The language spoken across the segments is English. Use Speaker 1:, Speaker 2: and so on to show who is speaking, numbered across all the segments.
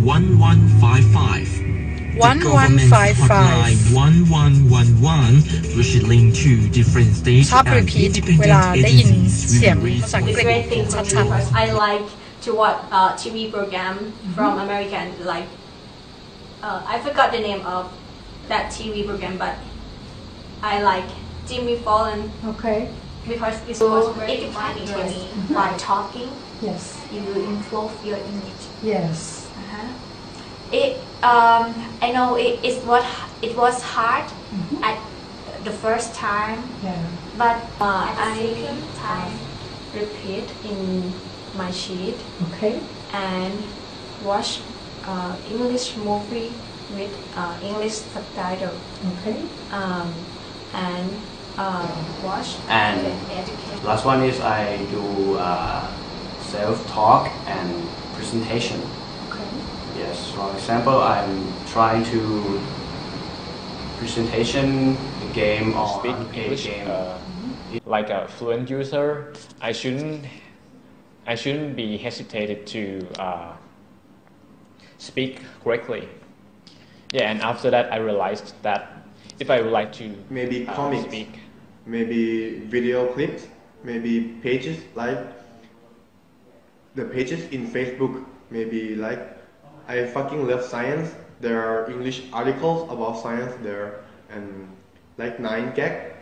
Speaker 1: 1155. The government
Speaker 2: 1155.
Speaker 1: hotline 1111 which is linked to different states
Speaker 2: ชอบ
Speaker 1: and
Speaker 2: repeat เว
Speaker 1: independent
Speaker 2: ลาได้ยิน
Speaker 1: agencies
Speaker 2: เสียง
Speaker 1: will be
Speaker 2: ภาษาอัง
Speaker 3: It's
Speaker 2: กฤษ
Speaker 3: great thing for
Speaker 2: ชั
Speaker 3: me
Speaker 2: ด
Speaker 3: because I like to watch uh, TV program from America and like uh, I forgot the name of that TV program but I like Jimmy Fallon
Speaker 4: Okay.
Speaker 3: because it
Speaker 5: So
Speaker 3: was very
Speaker 5: it
Speaker 3: funny
Speaker 5: depends
Speaker 3: for me.
Speaker 5: by talking,
Speaker 4: Yes.
Speaker 5: you will improve your English.
Speaker 4: Yes.
Speaker 5: Uh-huh. It um I know it is what it was hard at the first time,
Speaker 4: Yeah.
Speaker 5: but uh,
Speaker 3: At the
Speaker 5: I
Speaker 3: second time.
Speaker 5: repeat in my sheet
Speaker 4: Okay.
Speaker 5: and watch uh, English movie with uh, English subtitle
Speaker 4: Okay.
Speaker 5: um, and uh, watch
Speaker 6: And
Speaker 5: educate.
Speaker 6: last one is I do uh, self-talk and presentation.
Speaker 4: Okay.
Speaker 6: Yes, for example, I'm trying to presentation a game or
Speaker 7: speak
Speaker 6: a
Speaker 7: English
Speaker 6: game.
Speaker 7: uh, like a fluent user, I shouldn't I shouldn't be hesitated to uh, speak correctly. Yeah, and after that, I realized that if I would like to
Speaker 8: Maybe
Speaker 7: uh,
Speaker 8: comics.
Speaker 7: speak,
Speaker 8: maybe video clips, maybe pages like the pages in Facebook, maybe like I fucking love science. There are English articles about science there, and like nine gag.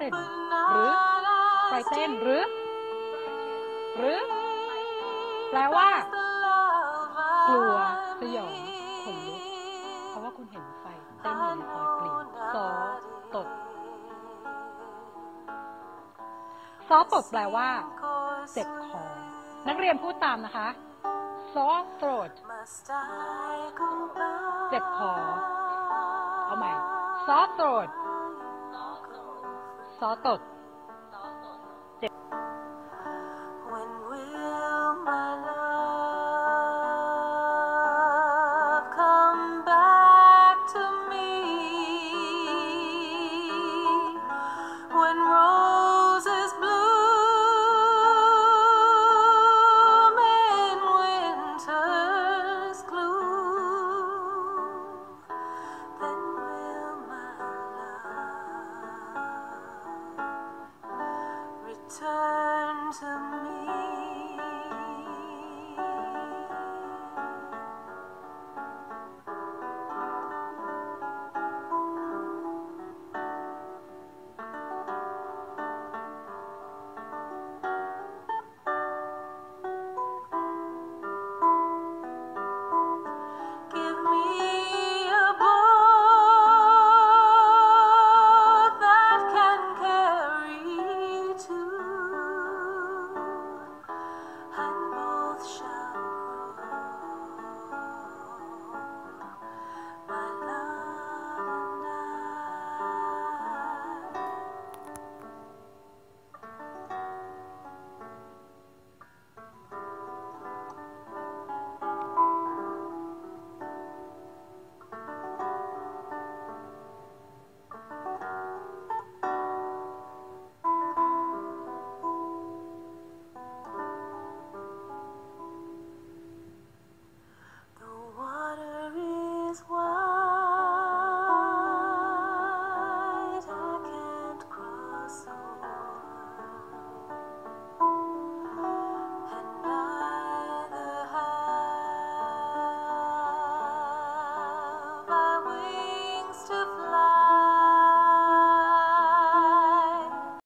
Speaker 9: Frightened
Speaker 10: But
Speaker 9: หรือ
Speaker 10: not as
Speaker 9: frightened หรือ หรือ แปลว่า กลัวสยองขนลุกเพราะว่าคุณเห็นไฟเต้นอยู่ในซอยเปลี่ยวซอตดซอตดแปลว่าเจ็บคอนักเรียนพูดตามนะคะ sore throat เจ็บคอเอาใหม่ sore throat ซอต
Speaker 10: ก